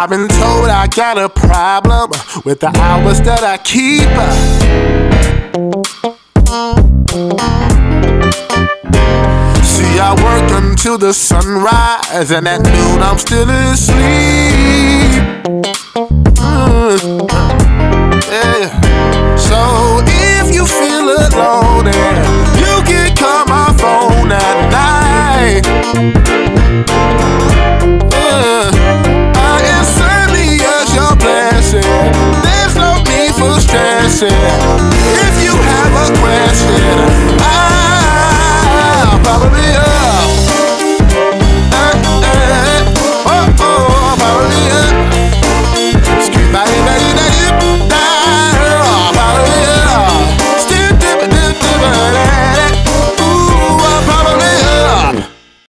I've been told I got a problem with the hours that I keep. See, I work until the sunrise, and at noon I'm still asleep. Mm. So if you feel alone, you can call my phone at night. Yeah.